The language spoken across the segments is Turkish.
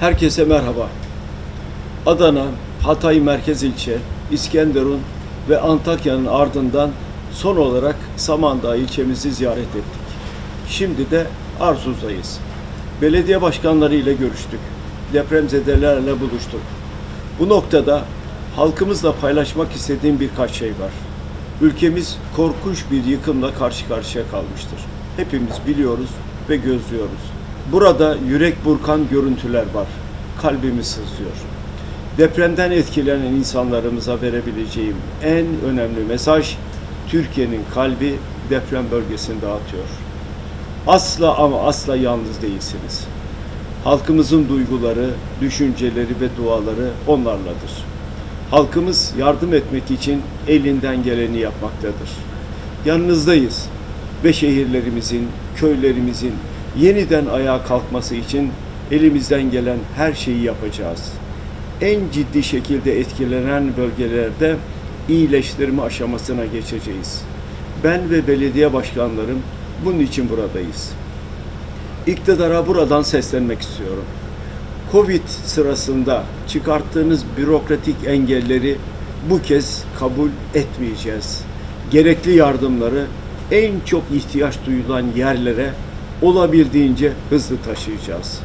Herkese merhaba. Adana, Hatay Merkez İlçe, İskenderun ve Antakya'nın ardından son olarak Samandağ ilçemizi ziyaret ettik. Şimdi de Arsuz'dayız. Belediye başkanları ile görüştük. Depremzedelerle buluştuk. Bu noktada halkımızla paylaşmak istediğim birkaç şey var. Ülkemiz korkunç bir yıkımla karşı karşıya kalmıştır. Hepimiz biliyoruz ve gözlüyoruz. Burada yürek burkan görüntüler var. Kalbimiz sızlıyor. Depremden etkilenen insanlarımıza verebileceğim en önemli mesaj Türkiye'nin kalbi deprem bölgesinde atıyor. Asla ama asla yalnız değilsiniz. Halkımızın duyguları, düşünceleri ve duaları onlarladır. Halkımız yardım etmek için elinden geleni yapmaktadır. Yanınızdayız ve şehirlerimizin, köylerimizin yeniden ayağa kalkması için elimizden gelen her şeyi yapacağız. En ciddi şekilde etkilenen bölgelerde iyileştirme aşamasına geçeceğiz. Ben ve belediye başkanlarım bunun için buradayız. İktidara buradan seslenmek istiyorum. Covid sırasında çıkarttığınız bürokratik engelleri bu kez kabul etmeyeceğiz. Gerekli yardımları en çok ihtiyaç duyulan yerlere olabildiğince hızlı taşıyacağız.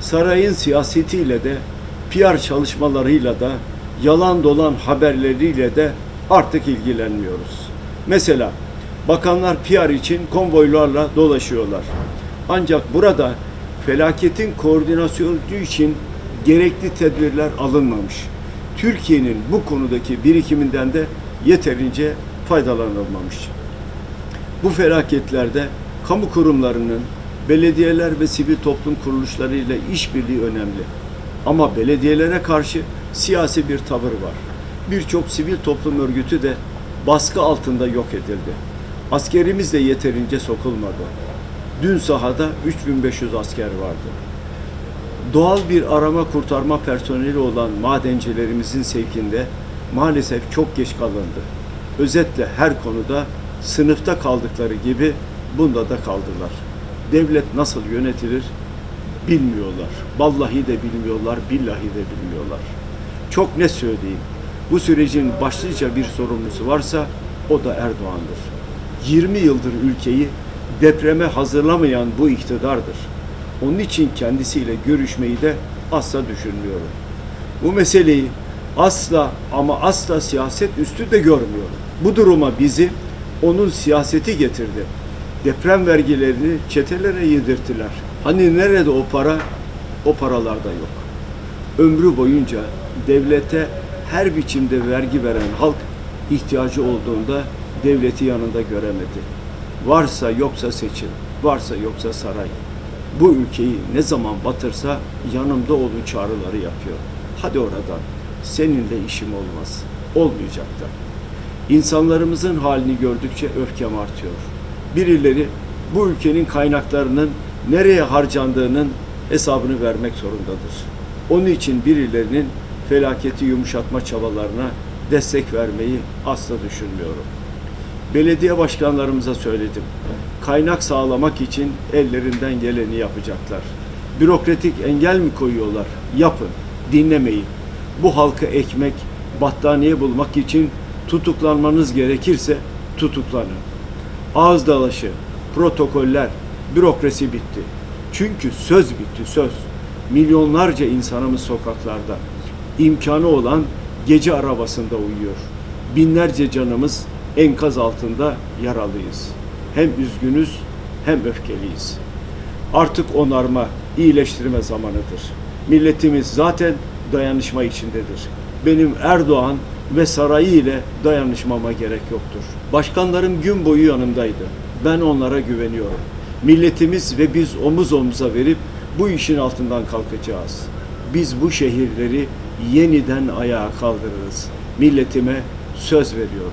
Sarayın siyasetiyle de PR çalışmalarıyla da yalan dolan haberleriyle de artık ilgilenmiyoruz. Mesela bakanlar PR için konvoylarla dolaşıyorlar. Ancak burada felaketin koordinasyonu için gerekli tedbirler alınmamış. Türkiye'nin bu konudaki birikiminden de yeterince faydalanılmamış. Bu felaketlerde kamu kurumlarının, belediyeler ve sivil toplum kuruluşlarıyla işbirliği önemli. Ama belediyelere karşı siyasi bir tavır var. Birçok sivil toplum örgütü de baskı altında yok edildi. Askerimiz de yeterince sokulmadı. Dün sahada 3500 asker vardı. Doğal bir arama kurtarma personeli olan madencilerimizin sevkinde maalesef çok geç kalındı. Özetle her konuda sınıfta kaldıkları gibi bunda da kaldılar. Devlet nasıl yönetilir bilmiyorlar. Vallahi de bilmiyorlar, billahi de bilmiyorlar. Çok ne söyleyeyim. Bu sürecin başlıca bir sorumlusu varsa o da Erdoğan'dır. 20 yıldır ülkeyi depreme hazırlamayan bu iktidardır. Onun için kendisiyle görüşmeyi de asla düşünmüyorum. Bu meseleyi asla ama asla siyaset üstü de görmüyorum. Bu duruma bizi onun siyaseti getirdi. Deprem vergilerini çetelere yedirttiler. Hani nerede o para? O paralarda yok. Ömrü boyunca devlete her biçimde vergi veren halk ihtiyacı olduğunda devleti yanında göremedi. Varsa yoksa seçim, varsa yoksa saray. Bu ülkeyi ne zaman batırsa yanımda olun çağrıları yapıyor. Hadi oradan. Seninle işim olmaz. Olmayacak da. İnsanlarımızın halini gördükçe öfkem artıyor. Birileri bu ülkenin kaynaklarının nereye harcandığının hesabını vermek zorundadır. Onun için birilerinin felaketi yumuşatma çabalarına destek vermeyi asla düşünmüyorum. Belediye başkanlarımıza söyledim. Kaynak sağlamak için ellerinden geleni yapacaklar. Bürokratik engel mi koyuyorlar? Yapın, dinlemeyin. Bu halka ekmek, battaniye bulmak için tutuklanmanız gerekirse tutuklanın. Ağız dalaşı, protokoller, bürokrasi bitti. Çünkü söz bitti, söz. Milyonlarca insanımız sokaklarda. İmkanı olan gece arabasında uyuyor. Binlerce canımız enkaz altında yaralıyız. Hem üzgünüz hem öfkeliyiz. Artık onarma, iyileştirme zamanıdır. Milletimiz zaten dayanışma içindedir. Benim Erdoğan ve sarayı ile dayanışmama gerek yoktur. Başkanlarım gün boyu yanımdaydı. Ben onlara güveniyorum. Milletimiz ve biz omuz omuza verip bu işin altından kalkacağız. Biz bu şehirleri yeniden ayağa kaldırırız. Milletime söz veriyorum.